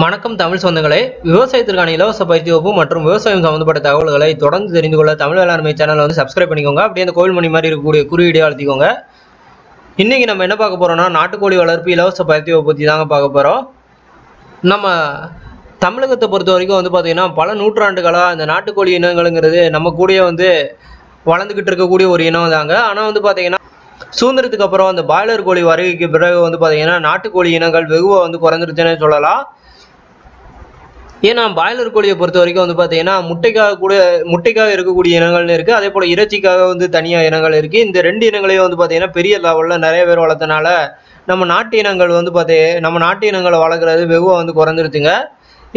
வணக்கம் தமிழ் சொந்தங்களே. விவசாயத்திற்கான இலவச பயிற்சி வகுப்பு மற்றும் விவசாயம் சம்பந்தப்பட்ட தகவல்களை தொடர்ந்து தெரிந்து கொள்ள தமிழ் வேளாண்மை சேனலை வந்து சப்ஸ்கிரைப் பண்ணிக்கோங்க. அப்படியே அந்த கோவில் மணி மாதிரி இருக்கக்கூடிய குறியீடு அழுத்திக்கோங்க. இன்றைக்கி நம்ம என்ன பார்க்க போகிறோம்னா நாட்டுக்கோழி வளர்ப்பு இலவச பயிற்சி வகுப்பு பற்றி தாங்க பார்க்க போகிறோம் நம்ம தமிழகத்தை பொறுத்த வரைக்கும் வந்து பார்த்திங்கன்னா பல நூற்றாண்டுகளாக இந்த நாட்டுக்கோழி இனங்களுங்கிறது நம்ம கூடயே வந்து வளர்ந்துக்கிட்டு இருக்கக்கூடிய ஒரு இனம் தாங்க. ஆனால் வந்து பார்த்தீங்கன்னா சுதந்திரத்துக்கு அப்புறம் அந்த பாய்லர் கோழி வருகைக்கு பிறகு வந்து பார்த்திங்கன்னா நாட்டுக்கோழி இனங்கள் வெகுவாக வந்து குறைஞ்சிருச்சுன்னே சொல்லலாம். ஏன்னா பாய்லர் கோழியை பொறுத்த வரைக்கும் வந்து பார்த்தீங்கன்னா முட்டைக்காக கூட முட்டைக்காக இருக்கக்கூடிய இனங்கள்னு இருக்குது அதே போல் இறைச்சிக்காக வந்து தனியாக இனங்கள் இருக்குது இந்த ரெண்டு இனங்களையும் வந்து பார்த்தீங்கன்னா பெரிய லெவலில் நிறைய பேர் வளர்த்தனால நம்ம நாட்டு இனங்கள் வந்து பார்த்தே நம்ம நாட்டு இனங்களை வளர்க்குறது வெகுவாக வந்து குறைஞ்சிருச்சுங்க.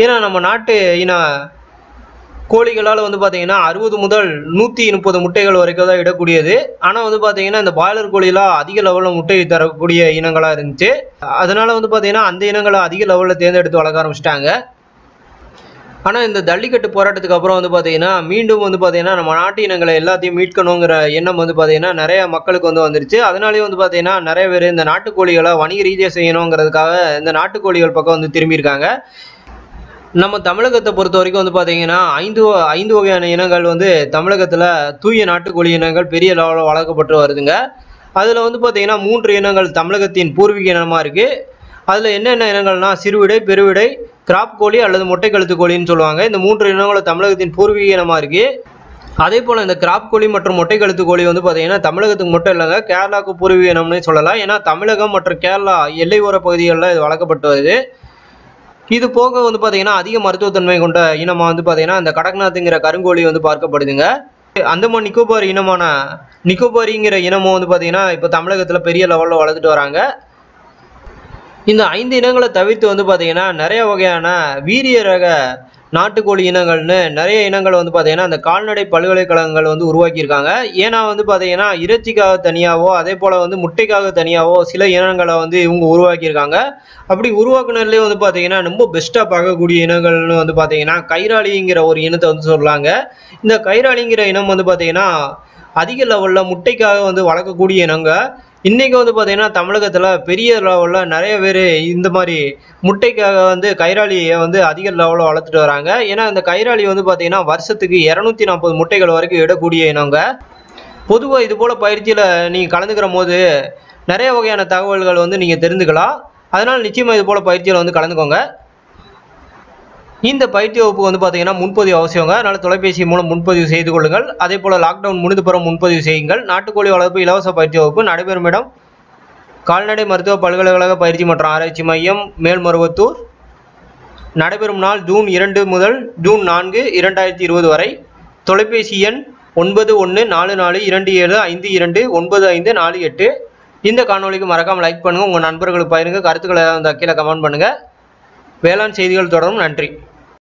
ஏன்னா நம்ம நாட்டு இன கோழிகளால் வந்து பார்த்தீங்கன்னா அறுபது முதல் நூற்றி முப்பது முட்டைகள் வரைக்கும் தான் இடக்கூடியது. ஆனால் வந்து பார்த்தீங்கன்னா இந்த பாய்லர் கோழிலாம் அதிக லெவலில் முட்டை தரக்கூடிய இனங்களாக இருந்துச்சு. அதனால் வந்து பார்த்தீங்கன்னா அந்த இனங்களை அதிக லெவலில் தேர்ந்தெடுத்து வளர்க்க ஆரம்பிச்சிட்டாங்க. ஆனால் இந்த ஜல்லிக்கட்டு போராட்டத்துக்கு அப்புறம் வந்து பார்த்தீங்கன்னா மீண்டும் வந்து பார்த்தீங்கன்னா நம்ம நாட்டு இனங்களை எல்லாத்தையும் மீட்கணுங்கிற எண்ணம் வந்து பார்த்தீங்கன்னா நிறைய மக்களுக்கு வந்து வந்துருச்சு. அதனாலேயே வந்து பார்த்தீங்கன்னா நிறைய பேர் இந்த நாட்டுக்கோழிகளை வணிக ரீதியாக செய்யணுங்கிறதுக்காக இந்த நாட்டுக்கோழிகள் பக்கம் வந்து திரும்பியிருக்காங்க. நம்ம தமிழகத்தை பொறுத்த வரைக்கும் வந்து பார்த்தீங்கன்னா ஐந்து வ- ஐந்து வகையான இனங்கள் வந்து தமிழகத்தில் தூய நாட்டுக்கோழி இனங்கள் பெரிய லெவலில் வளர்க்கப்பட்டு வருதுங்க. அதில் வந்து பார்த்தீங்கன்னா மூன்று இனங்கள் தமிழகத்தின் பூர்வீக இனமாக இருக்குது அதில் என்னென்ன இனங்கள்னா சிறுவிடை பெருவிடை கிராப் கோழி அல்லது மொட்டை கழுத்து கோழின்னு சொல்லுவாங்க. இந்த மூன்று இனங்களும் தமிழகத்தின் பூர்வீக இனமாக இருக்குது அதே போல் இந்த கிராப் கோழி மற்றும் மொட்டை கழுத்து கோழி வந்து பார்த்தீங்கன்னா தமிழகத்துக்கு மட்டும் இல்லைங்க கேரளாவுக்கு பூர்வீக இனம்னு சொல்லலாம். ஏன்னா தமிழகம் மற்றும் கேரளா எல்லை ஓர பகுதிகளில் இது வளர்க்கப்பட்டு வருது. இது போக வந்து பார்த்தீங்கன்னா அதிக மருத்துவத்தன்மை கொண்ட இனமாக வந்து பார்த்தீங்கன்னா இந்த கடக்நாத்துங்கிற கருங்கோழி வந்து பார்க்கப்படுதுங்க. அந்தமான் நிக்கோபார் இனமான நிக்கோபாரிங்கிற இனமும் வந்து பார்த்தீங்கன்னா இப்போ தமிழகத்தில் பெரிய லெவலில் வளர்த்துட்டு வராங்க. இந்த ஐந்து இனங்களை தவிர்த்து வந்து பார்த்தீங்கன்னா நிறைய வகையான வீரிய ரக நாட்டுக்கோழி இனங்கள்னு நிறைய இனங்கள் வந்து பார்த்தீங்கன்னா அந்த கால்நடை பல்கலைக்கழகங்கள் வந்து உருவாக்கியிருக்காங்க. ஏன்னா வந்து பார்த்தீங்கன்னா இறைச்சிக்காக தனியாகவோ அதே போல் வந்து முட்டைக்காக தனியாகவோ சில இனங்களை வந்து இவங்க உருவாக்கியிருக்காங்க. அப்படி உருவாக்குனதுலேயே வந்து பார்த்தீங்கன்னா ரொம்ப பெஸ்ட்டாக பார்க்கக்கூடிய இனங்கள்னு வந்து பார்த்தீங்கன்னா கைராளிங்கிற ஒரு இனத்தை வந்து சொல்கிறாங்க இந்த கைராளிங்கிற இனம் வந்து பார்த்தீங்கன்னா அதிக லெவலில் முட்டைக்காக வந்து வளர்க்கக்கூடிய இனங்க. இன்றைக்கி வந்து பார்த்திங்கன்னா தமிழகத்தில் பெரிய லெவலில் நிறைய பேர் இந்த மாதிரி முட்டைக்காக வந்து கைராளியை வந்து அதிக லெவலில் வளர்த்துட்டு வராங்க. ஏன்னா இந்த கைராளி வந்து பார்த்திங்கன்னா வருஷத்துக்கு இரநூத்தி நாற்பது முட்டைகள் வரைக்கும் இடக்கூடிய இனங்க. பொதுவாக இது போல் பயிற்சியில் நீங்கள் கலந்துக்கிற போது நிறைய வகையான தகவல்கள் வந்து நீங்கள் தெரிஞ்சுக்கலாம். அதனால் நிச்சயமாக இது போல் பயிற்சியில் வந்து கலந்துக்கோங்க. இந்த பயிற்சி வகுப்பு வந்து பார்த்தீங்கன்னா முன்பதிவு அவசியங்க. அதனால் தொலைபேசி மூலம் முன்பதிவு செய்து கொள்ளுங்கள். அதே போல் லாக்டவுன் முடிந்த பிறகு முன்பதிவு செய்யுங்கள். நாட்டுக்கோழி வளர்ப்பு இலவச பயிற்சி வகுப்பு நடைபெறும் இடம் கால்நடை மருத்துவ பல்கலைக்கழக பயிற்சி மற்றும் ஆராய்ச்சி மையம் மேல்மருவத்தூர். நடைபெறும் நாள் ஜூன் இரண்டு முதல் ஜூன் நான்கு இரண்டாயிரத்தி இருபது வரை. தொலைபேசி எண் ஒன்பது ஒன்று நாலு நாலு இரண்டு ஏழு ஐந்து இரண்டு ஒன்பது ஐந்து நாலு எட்டு. இந்த காணொலிக்கு மறக்காமல் லைக் பண்ணுங்கள் உங்கள் நண்பர்களுக்கு பயிருங்க கருத்துக்களை அந்த கீழே கமெண்ட் பண்ணுங்கள் வேளாண் செய்திகள் தொடரும். நன்றி.